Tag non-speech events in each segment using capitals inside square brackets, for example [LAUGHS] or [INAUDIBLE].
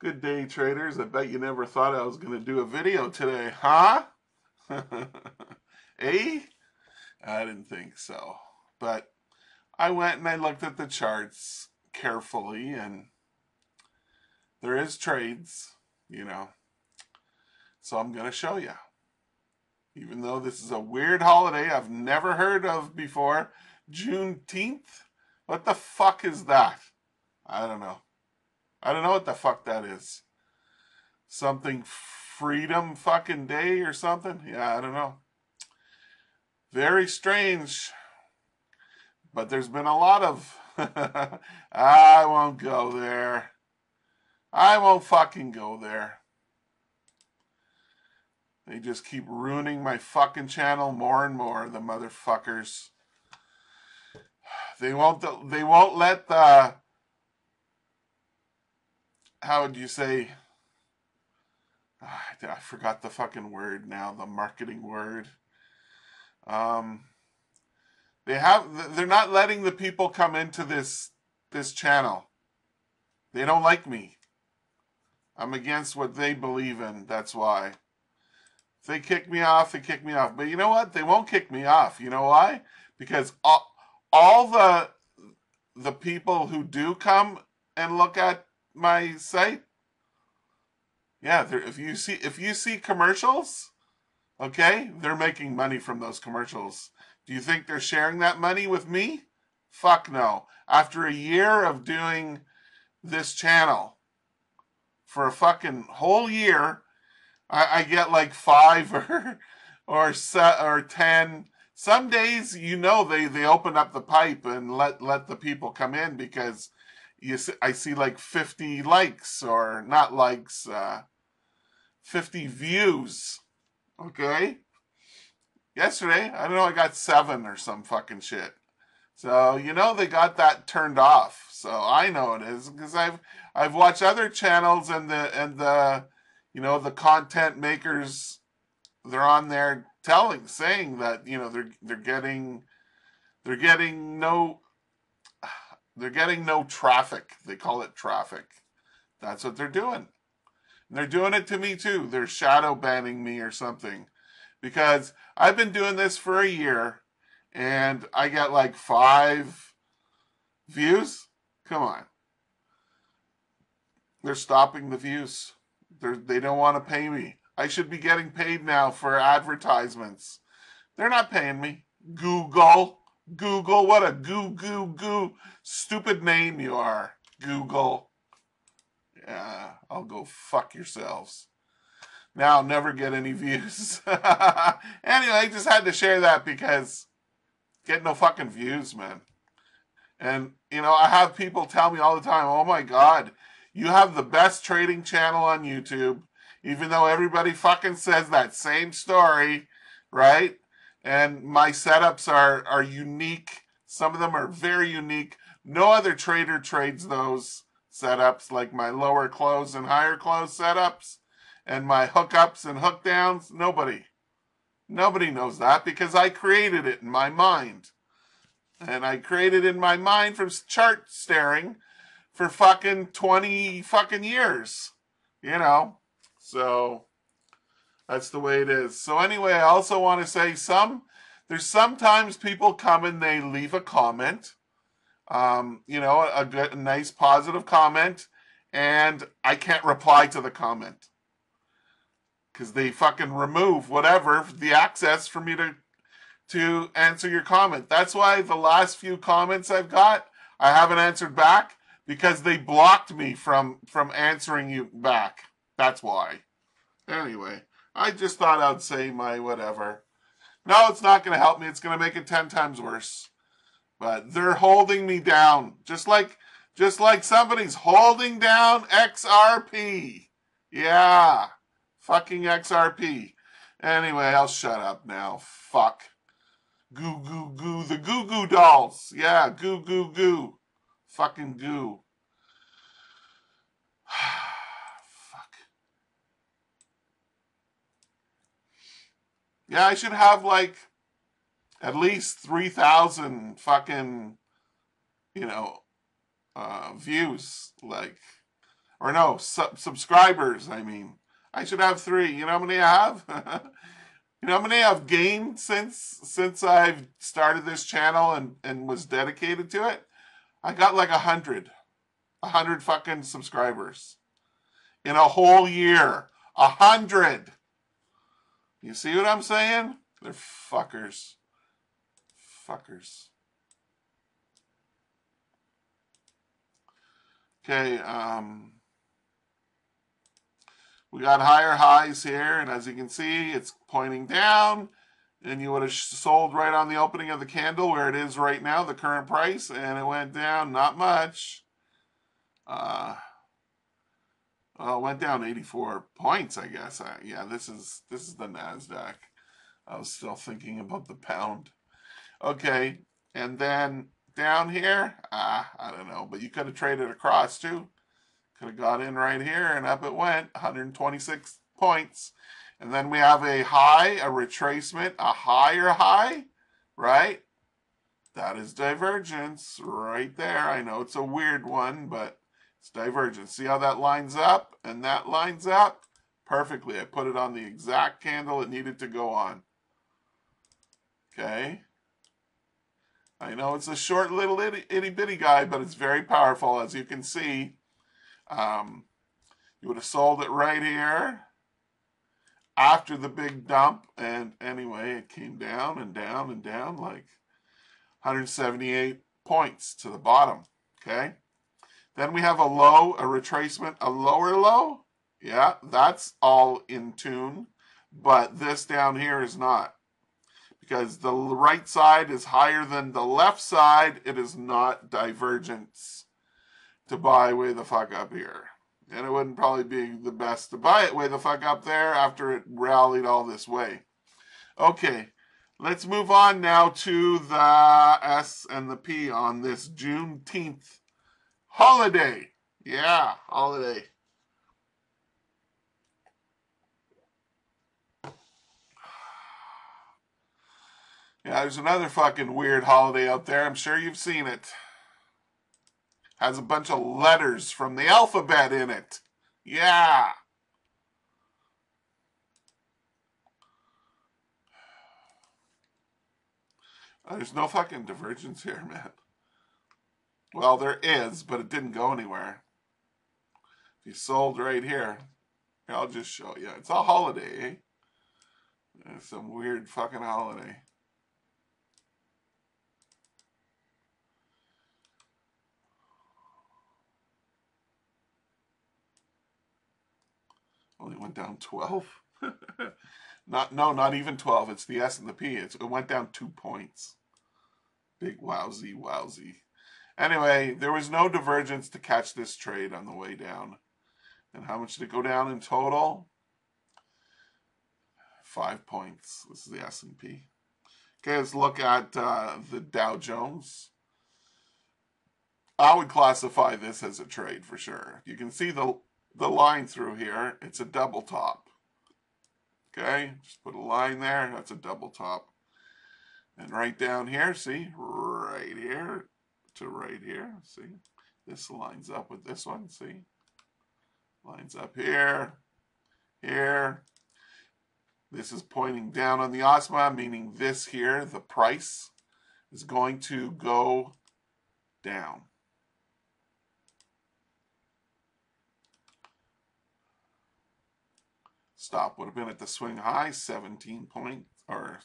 Good day, traders. I bet you never thought I was going to do a video today, huh? [LAUGHS] eh? I didn't think so. But I went and I looked at the charts carefully, and there is trades, you know. So I'm going to show you. Even though this is a weird holiday I've never heard of before, Juneteenth? What the fuck is that? I don't know. I don't know what the fuck that is. Something freedom fucking day or something? Yeah, I don't know. Very strange. But there's been a lot of. [LAUGHS] I won't go there. I won't fucking go there. They just keep ruining my fucking channel more and more, the motherfuckers. They won't they won't let the how would you say I forgot the fucking word now, the marketing word. Um they have they're not letting the people come into this this channel. They don't like me. I'm against what they believe in, that's why. If they kick me off, they kick me off. But you know what? They won't kick me off. You know why? Because all, all the the people who do come and look at my site, yeah, if you see if you see commercials, okay, they're making money from those commercials. Do you think they're sharing that money with me? Fuck no. After a year of doing this channel, for a fucking whole year, I, I get like five [LAUGHS] or or or ten. Some days, you know, they they open up the pipe and let let the people come in because you see, I see like fifty likes or not likes, uh, fifty views. Okay. Yesterday, I don't know, I got seven or some fucking shit. So you know they got that turned off. So I know it is because I've I've watched other channels and the and the you know the content makers they're on there telling saying that you know they're they're getting they're getting no they're getting no traffic. They call it traffic. That's what they're doing. And they're doing it to me too. They're shadow banning me or something because I've been doing this for a year and I get like five views. Come on. They're stopping the views. They're, they don't want to pay me. I should be getting paid now for advertisements. They're not paying me. Google. Google. What a goo goo goo stupid name you are. Google. Yeah, I'll go fuck yourselves. Now I'll never get any views. [LAUGHS] anyway, I just had to share that because get no fucking views, man. And, you know, I have people tell me all the time, oh my God, you have the best trading channel on YouTube, even though everybody fucking says that same story, right? And my setups are, are unique. Some of them are very unique. No other trader trades those setups like my lower close and higher close setups and my hookups and hook downs. Nobody. Nobody knows that because I created it in my mind. And I created in my mind from chart staring for fucking 20 fucking years. You know? So that's the way it is. So anyway, I also want to say some there's sometimes people come and they leave a comment. Um, you know, a, a nice positive comment and I can't reply to the comment because they fucking remove whatever the access for me to to answer your comment. That's why the last few comments I've got I haven't answered back because they blocked me from from answering you back. That's why. Anyway, I just thought I'd say my whatever. No, it's not going to help me. It's going to make it 10 times worse. But they're holding me down just like just like somebody's holding down XRP. Yeah. Fucking XRP. Anyway, I'll shut up now. Fuck. Goo goo goo. The goo goo dolls. Yeah, goo goo goo. Fucking goo. Fuck. Yeah, I should have like at least 3,000 fucking, you know, uh, views. Like, Or no, sub- subscribers, I mean. I should have three. You know how many I have? [LAUGHS] you know how many I've gained since since I've started this channel and, and was dedicated to it? I got like a hundred. A hundred fucking subscribers. In a whole year. A hundred. You see what I'm saying? They're fuckers. Fuckers. Okay, um, we got higher highs here, and as you can see, it's pointing down, and you would have sold right on the opening of the candle where it is right now, the current price, and it went down not much. Uh, well, it went down 84 points, I guess. Uh, yeah, this is this is the Nasdaq. I was still thinking about the pound. Okay, and then down here, ah, I don't know, but you could have traded across too. Could have got in right here and up it went, 126 points. And then we have a high, a retracement, a higher high, right? That is divergence right there. I know it's a weird one, but it's divergence. See how that lines up? And that lines up perfectly. I put it on the exact candle it needed to go on. Okay. I know it's a short little itty, itty bitty guy, but it's very powerful. As you can see, um, you would have sold it right here after the big dump. And anyway, it came down and down and down like 178 points to the bottom. Okay. Then we have a low, a retracement, a lower low. Yeah, that's all in tune. But this down here is not because the right side is higher than the left side, it is not divergence to buy way the fuck up here. And it wouldn't probably be the best to buy it way the fuck up there after it rallied all this way. Okay, let's move on now to the S and the P on this Juneteenth holiday. Yeah, holiday. Yeah, there's another fucking weird holiday out there. I'm sure you've seen it. Has a bunch of letters from the alphabet in it. Yeah. Oh, there's no fucking divergence here, [LAUGHS] man. Well, there is, but it didn't go anywhere. If you sold right here, I'll just show you. It's a holiday, eh? It's some weird fucking holiday. Only went down 12. [LAUGHS] not no, not even 12. It's the S and the P. It's, it went down two points. Big wowsy wowsy. Anyway, there was no divergence to catch this trade on the way down. And how much did it go down in total? Five points. This is the S&P. Okay, let's look at uh, the Dow Jones. I would classify this as a trade for sure. You can see the the line through here, it's a double top. Okay, just put a line there, that's a double top. And right down here, see, right here to right here, see, this lines up with this one, see, lines up here, here. This is pointing down on the OSMA, meaning this here, the price, is going to go down. stop would have been at the swing high, 17 points, or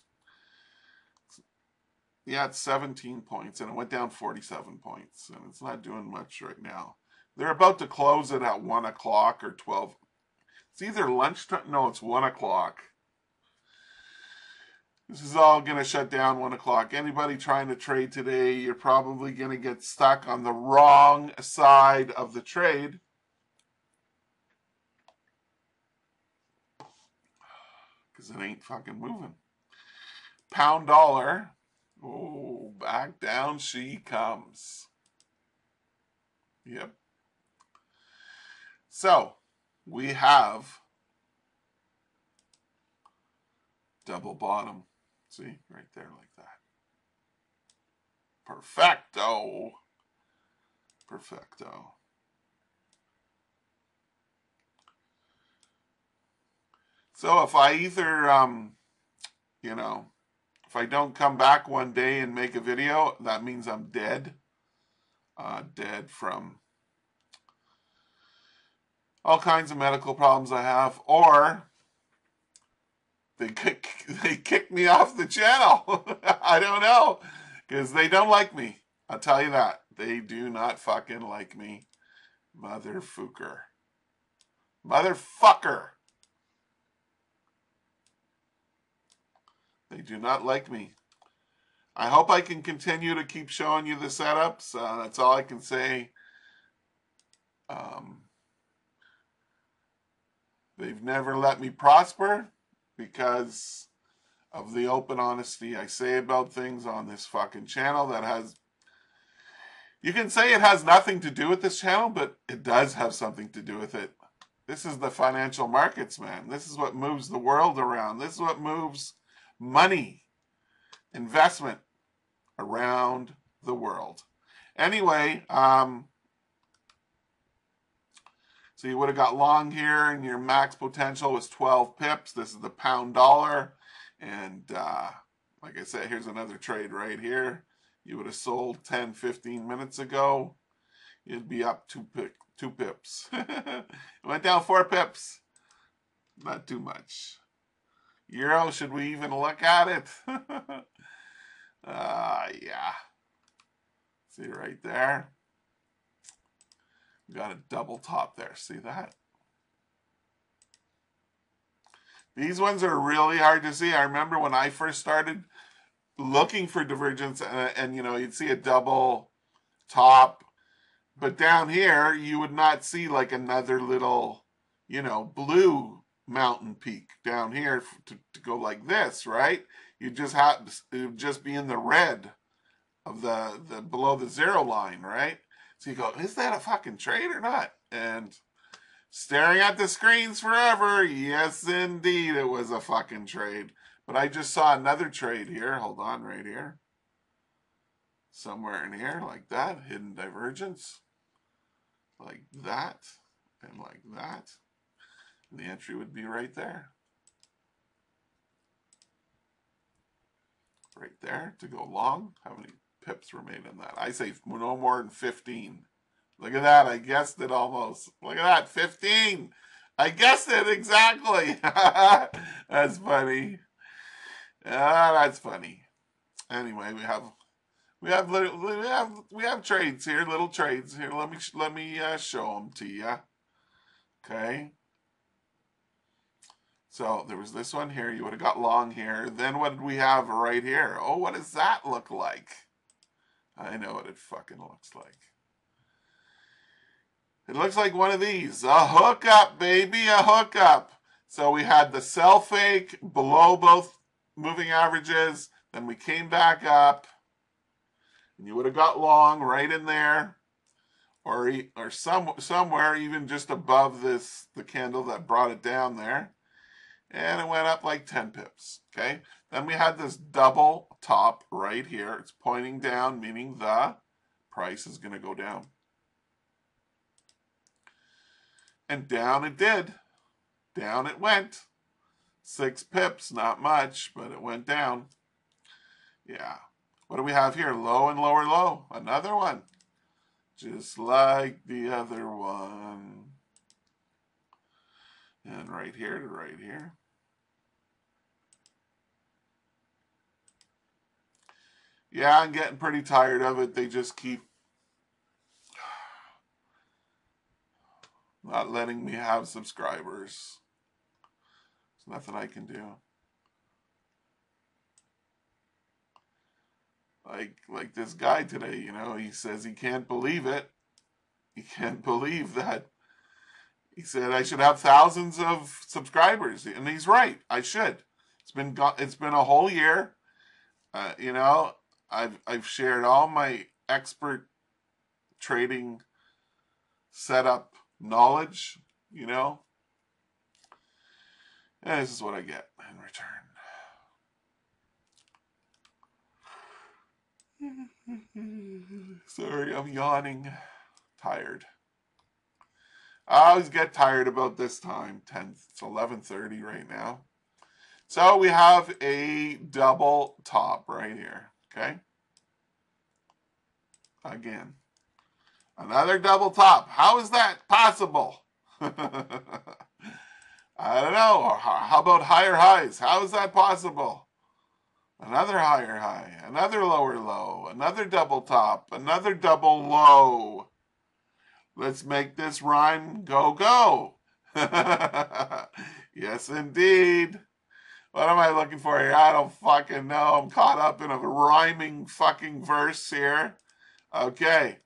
yeah, it's 17 points, and it went down 47 points, and it's not doing much right now. They're about to close it at 1 o'clock or 12. It's either lunchtime, no, it's 1 o'clock. This is all going to shut down 1 o'clock. Anybody trying to trade today, you're probably going to get stuck on the wrong side of the trade [SIGHS] because it ain't fucking moving. Pound dollar. Oh, back down she comes. Yep. So, we have double bottom. See, right there like that. Perfecto. Perfecto. So if I either, um, you know, if I don't come back one day and make a video, that means I'm dead. Uh, dead from all kinds of medical problems I have, or they kick [LAUGHS] they kick me off the channel. [LAUGHS] I don't know because they don't like me. I'll tell you that they do not fucking like me, motherfucker, motherfucker. They do not like me. I hope I can continue to keep showing you the setups. Uh, that's all I can say. Um, they've never let me prosper because of the open honesty I say about things on this fucking channel that has you can say it has nothing to do with this channel, but it does have something to do with it. This is the financial markets, man. This is what moves the world around. This is what moves money, investment around the world. Anyway, um, so you would have got long here and your max potential was 12 pips. This is the pound dollar. And uh, like I said, here's another trade right here. You would have sold 10, 15 minutes ago. You'd be up two, two pips. [LAUGHS] it went down four pips. Not too much. Euro, should we even look at it? uh, [LAUGHS] yeah. See right there? We got a double top there. See that? These ones are really hard to see. I remember when I first started looking for divergence and, and you know, you'd see a double top, but down here you would not see like another little, you know, blue mountain peak down here to, to go like this, right? You just have would just be in the red of the the below the zero line, right? So you go, is that a fucking trade or not? And staring at the screens forever, yes, indeed, it was a fucking trade. But I just saw another trade here. Hold on, right here. Somewhere in here, like that. Hidden divergence. Like that. And like that. The entry would be right there. Right there to go long. How many pips were made in that. I say no more than 15. Look at that. I guessed it almost. Look at that. 15. I guessed it exactly. [LAUGHS] that's funny. Ah, that's funny. Anyway, we have we have little, we have we have trades here, little trades here. Let me let me uh, show them to you. Okay. So there was this one here. You would have got long here. Then what did we have right here? Oh, what does that look like? I know what it fucking looks like. It looks like one of these. A hookup, baby, a hookup. So we had the sell fake below both moving averages. Then we came back up. And you would have got long right in there. Or, or some, somewhere even just above this, the candle that brought it down there. And it went up like 10 pips. Okay. Then we had this double top right here. It's pointing down, meaning the price is going to go down. And down it did. Down it went. Six pips, not much, but it went down. Yeah. What do we have here? Low and lower low. Another one. Just like the other one. And right here to right here. Yeah, I'm getting pretty tired of it. They just keep [SIGHS] not letting me have subscribers. There's nothing I can do. Like like this guy today, you know, he says he can't believe it. He can't [LAUGHS] believe that he said I should have thousands of subscribers, and he's right. I should. It's been it's been a whole year. Uh, you know, I've I've shared all my expert trading setup knowledge, you know. And this is what I get in return. [LAUGHS] Sorry, I'm yawning. Tired. I always get tired about this time. 10, it's 11.30 right now. So we have a double top right here, okay? Again. Another double top. How is that possible? [LAUGHS] I don't know. How about higher highs? How is that possible? Another higher high, another lower low, another double top, another double low. Let's make this rhyme go go. [LAUGHS] yes, indeed. What am I looking for here? I don't fucking know. I'm caught up in a rhyming fucking verse here. Okay.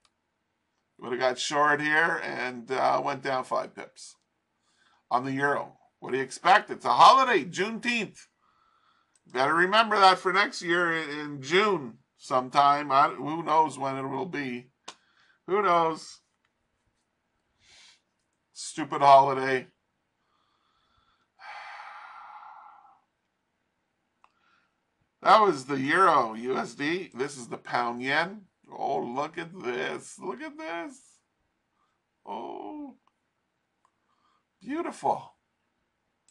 Would have got short here and uh, went down five pips on the euro. What do you expect? It's a holiday, Juneteenth. Better remember that for next year in, June sometime. I, who knows when it will be? Who knows? Stupid holiday. [SIGHS] That was the euro USD. This is the pound yen. Oh, look at this. Look at this. Oh, beautiful.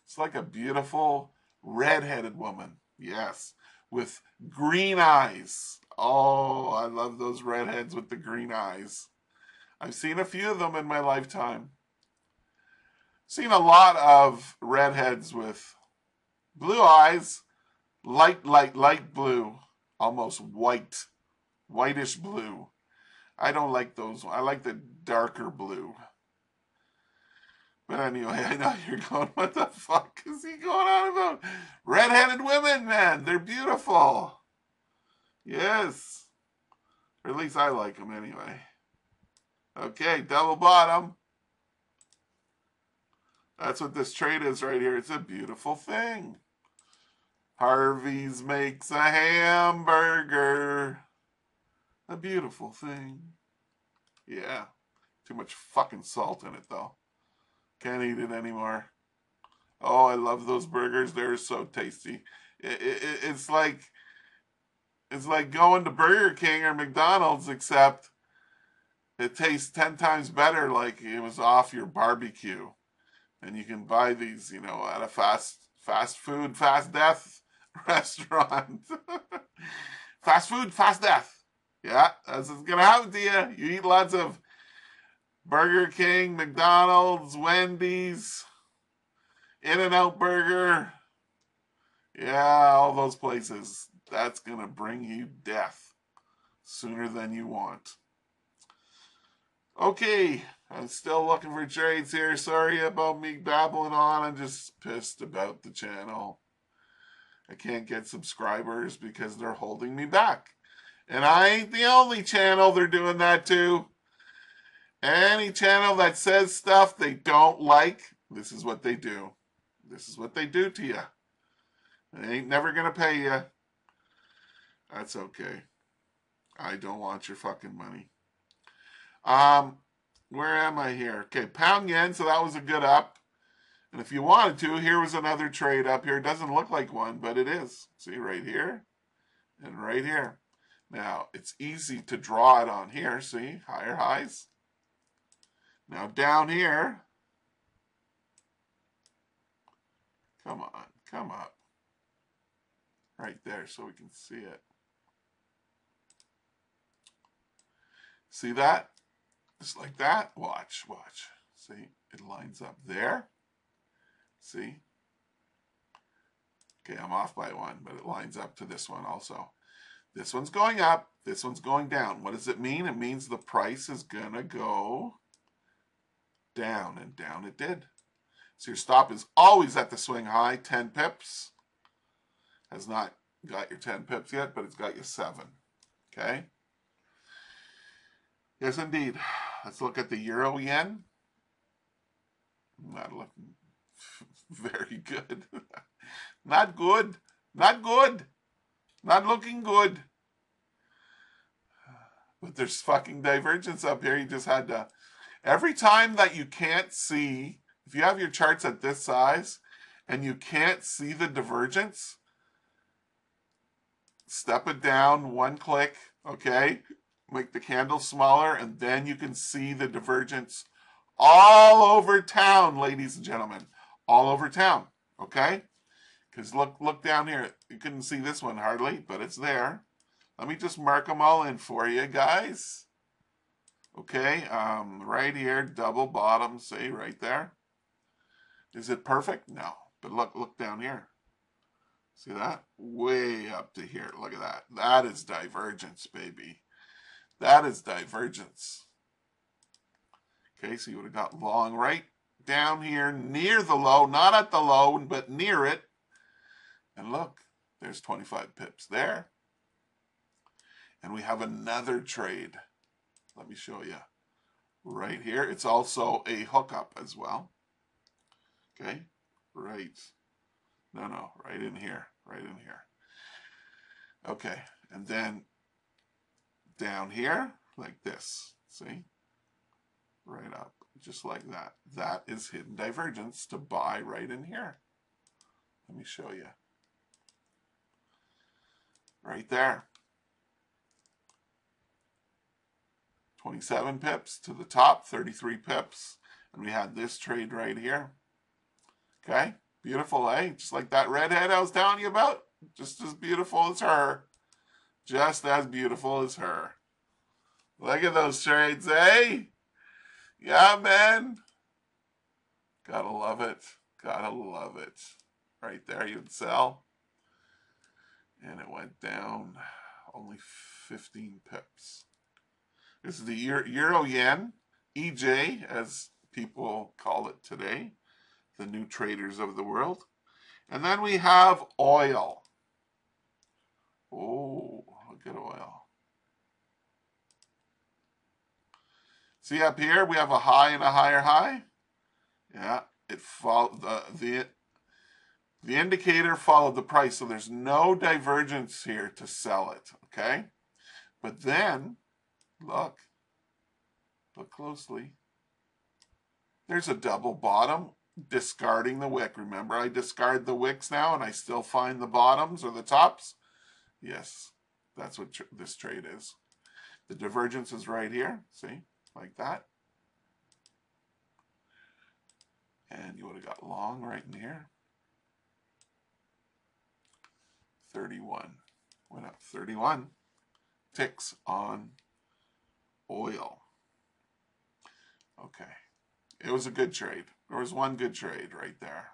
It's like a beautiful red-headed woman. Yes, with green eyes. Oh, I love those redheads with the green eyes. I've seen a few of them in my lifetime. Seen a lot of redheads with blue eyes light, light, light blue, almost white, whitish blue. I don't like those. I like the darker blue. But anyway, [LAUGHS] I know you're going, what the fuck is he going on about? Red-headed women, man, they're beautiful. Yes. Or at least I like them anyway. Okay, double bottom. That's what this trade is right here. It's a beautiful thing. Harvey's makes a hamburger. A beautiful thing. Yeah. Too much fucking salt in it, though. Can't eat it anymore. Oh, I love those burgers. They're so tasty. It, it, it's like it's like going to Burger King or McDonald's, except it tastes ten times better. Like it was off your barbecue, and you can buy these, you know, at a fast fast food, fast death [LAUGHS] restaurant. [LAUGHS] fast food, fast death. Yeah, that's what's gonna happen to you. You eat lots of Burger King, McDonald's, Wendy's, In-N-Out Burger. Yeah, all those places. That's gonna bring you death sooner than you want. Okay, I'm still looking for trades here. Sorry about me babbling on. I'm just pissed about the channel. I can't get subscribers because they're holding me back. And I ain't the only channel they're doing that to. Any channel that says stuff they don't like, this is what they do. This is what they do to you. They ain't never going to pay you. That's okay. I don't want your fucking money. Um, where am I here? Okay, pound yen, so that was a good up. And if you wanted to, here was another trade up here. It doesn't look like one, but it is. See right here and right here. Now, it's easy to draw it on here. See, higher highs. Now down here, come on, come up. Right there so we can see it. See that? Just like that. Watch, watch. See, it lines up there. See? Okay, I'm off by one, but it lines up to this one also. This one's going up. This one's going down. What does it mean? It means the price is going to go down, and down it did. So your stop is always at the swing high, 10 pips. Has not got your 10 pips yet, but it's got you 7. Okay? Yes, indeed. Let's look at the euro yen. Not looking [LAUGHS] Very good. [LAUGHS] Not good. Not good. Not looking good. But there's fucking divergence up here. You just had to. Every time that you can't see, if you have your charts at this size and you can't see the divergence, step it down one click, okay? Make the candle smaller, and then you can see the divergence all over town, ladies and gentlemen, all over town. Okay, because look, look down here. You couldn't see this one hardly, but it's there. Let me just mark them all in for you guys. Okay, um, right here, double bottom, see right there. Is it perfect? No, but look, look down here. See that? Way up to here. Look at that. That is divergence, baby. That is divergence. Okay, so you would have got long right down here near the low, not at the low, but near it. And look, there's 25 pips there. And we have another trade. Let me show you. Right here. It's also a hookup as well. Okay, right. No, no, right in here, right in here. Okay, and then down here, like this, see? Right up, just like that. That is hidden divergence to buy right in here. Let me show you. Right there. 27 pips to the top, 33 pips. And we had this trade right here. Okay, beautiful, eh? Just like that redhead I was telling you about. Just as beautiful as her. Just as beautiful as her. Look at those trades, eh? Yeah, man. Gotta love it. Gotta love it. Right there, you'd sell. And it went down only 15 pips. This is the Euro Yen, EJ, as people call it today, the new traders of the world. And then we have oil. Oh, at oil. See up here, we have a high and a higher high. Yeah, it followed the the the indicator followed the price, so there's no divergence here to sell it. Okay, but then Look. Look closely. There's a double bottom discarding the wick. Remember, I discard the wicks now and I still find the bottoms or the tops? Yes, that's what tr this trade is. The divergence is right here. See, like that. And you would have got long right in here. 31. Went up 31 ticks on oil. Okay. It was a good trade. There was one good trade right there.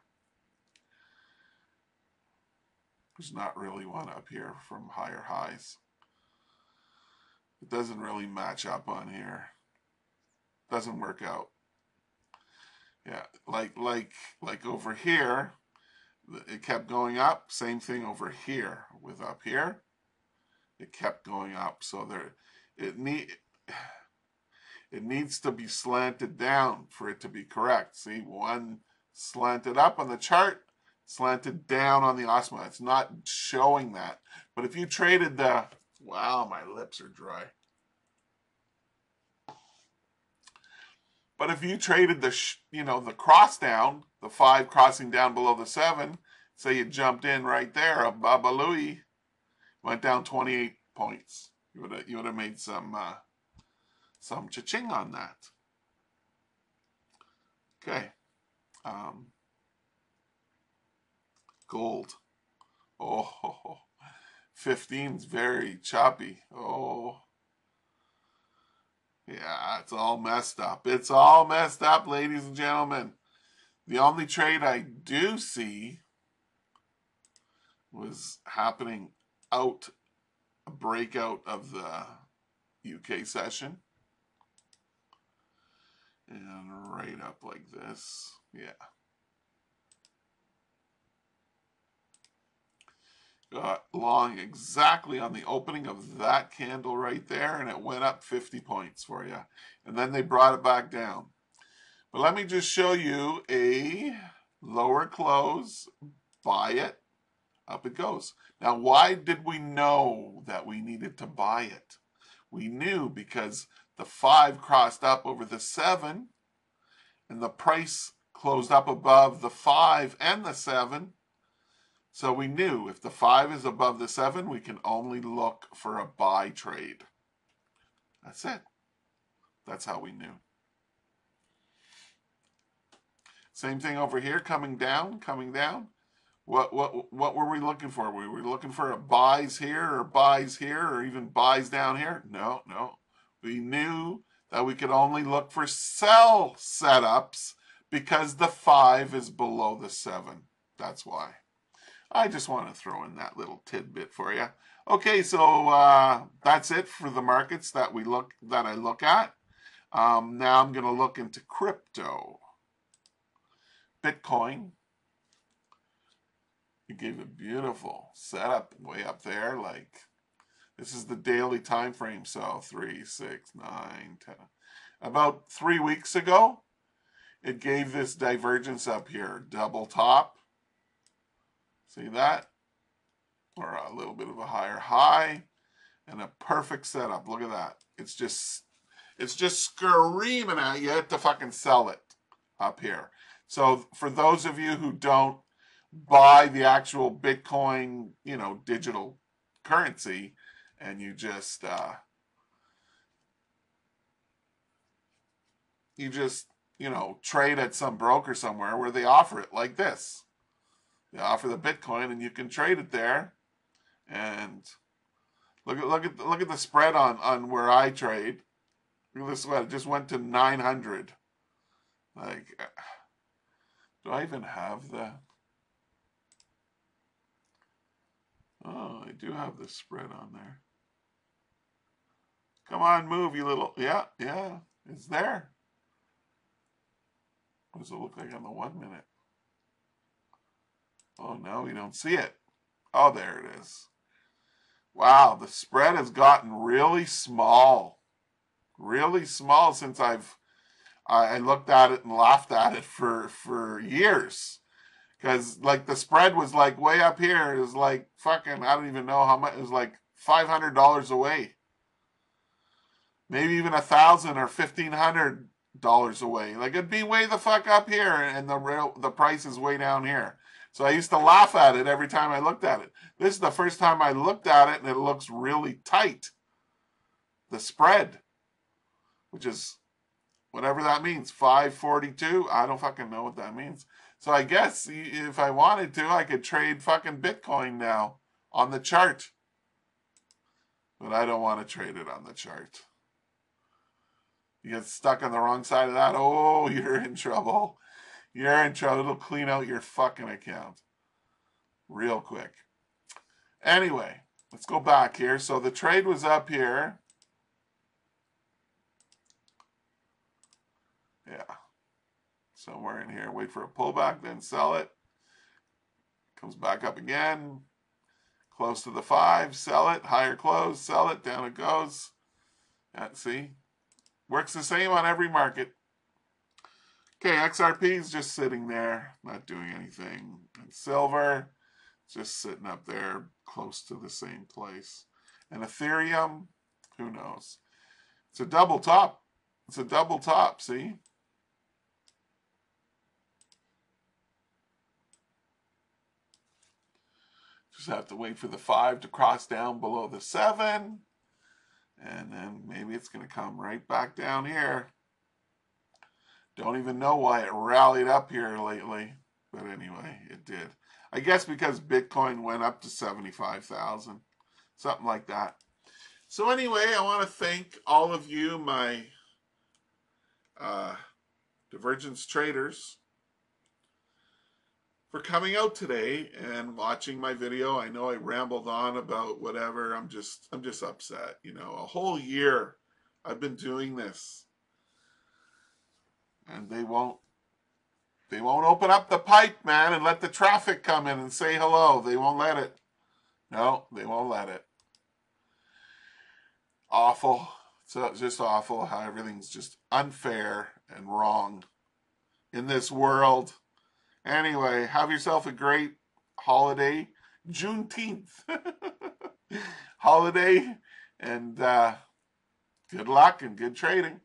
There's not really one up here from higher highs. It doesn't really match up on here. Doesn't work out. Yeah, like like like over here, it kept going up. Same thing over here with up here. It kept going up. So there, it need it needs to be slanted down for it to be correct. See, one slanted up on the chart, slanted down on the OSMA. It's not showing that. But if you traded the, wow, my lips are dry. But if you traded the, you know, the cross down, the five crossing down below the seven, say you jumped in right there, a Baba Louie went down 28 points. You would have, you would have made some uh, some cha-ching on that. Okay. Um, gold. Oh, [LAUGHS] 15 is very choppy. Oh. Yeah, it's all messed up. It's all messed up, ladies and gentlemen. The only trade I do see was happening out a breakout of the UK session and right up like this. Yeah. Got long exactly on the opening of that candle right there, and it went up 50 points for you. And then they brought it back down. But let me just show you a lower close, buy it, up it goes. Now, why did we know that we needed to buy it? We knew because the 5 crossed up over the 7, and the price closed up above the 5 and the 7. So we knew if the 5 is above the 7, we can only look for a buy trade. That's it. That's how we knew. Same thing over here, coming down, coming down. What what what were we looking for? We were we looking for a buys here or buys here or even buys down here? No, no. We knew that we could only look for sell setups because the five is below the seven. That's why. I just want to throw in that little tidbit for you. Okay, so uh, that's it for the markets that we look that I look at. Um, now I'm going to look into crypto. Bitcoin. It gave a beautiful setup way up there. Like this is the daily time frame. So three, six, nine, ten. About three weeks ago, it gave this divergence up here, double top. See that? Or a little bit of a higher high and a perfect setup. Look at that. It's just it's just screaming at you to fucking sell it up here. So for those of you who don't buy the actual Bitcoin, you know, digital currency, and you just uh, you just you know trade at some broker somewhere where they offer it like this. They offer the Bitcoin, and you can trade it there. And look at look at look at the spread on on where I trade. Look at this one. It just went to nine hundred. Like, uh, do I even have the? Oh, I do have the spread on there. Come on, move, you little. Yeah, yeah, it's there. What does it look like on the one minute? Oh, no, we don't see it. Oh, there it is. Wow, the spread has gotten really small. Really small since I've I looked at it and laughed at it for for years because like the spread was like way up here. It was like fucking I don't even know how much. It was like five hundred dollars away, maybe even a thousand or fifteen hundred dollars away. Like it'd be way the fuck up here, and the real the price is way down here. So I used to laugh at it every time I looked at it. This is the first time I looked at it, and it looks really tight. The spread, which is whatever that means, five forty two. I don't fucking know what that means. So I guess if I wanted to, I could trade fucking Bitcoin now on the chart. But I don't want to trade it on the chart. You get stuck on the wrong side of that, oh, [LAUGHS] you're in trouble. You're in trouble. It'll clean out your fucking account real quick. Anyway, let's go back here. So the trade was up here. Yeah somewhere in here. Wait for a pullback, then sell it. Comes back up again. Close to the five, sell it. Higher close, sell it. Down it goes. Yeah, see? Works the same on every market. Okay, XRP is just sitting there, not doing anything. And silver, just sitting up there close to the same place. And Ethereum, who knows? It's a double top. It's a double top, see? Just have to wait for the 5 to cross down below the 7. And then maybe it's going to come right back down here. Don't even know why it rallied up here lately. But anyway, it did. I guess because Bitcoin went up to 75,000. Something like that. So anyway, I want to thank all of you, my uh, Divergence traders, for coming out today and watching my video. I know I rambled on about whatever. I'm just I'm just upset. You know, a whole year I've been doing this. And they won't they won't open up the pipe, man, and let the traffic come in and say hello. They won't let it. No, they won't let it. Awful. So it's just awful how everything's just unfair and wrong in this world. Anyway, have yourself a great holiday, Juneteenth [LAUGHS] holiday, and uh, good luck and good trading.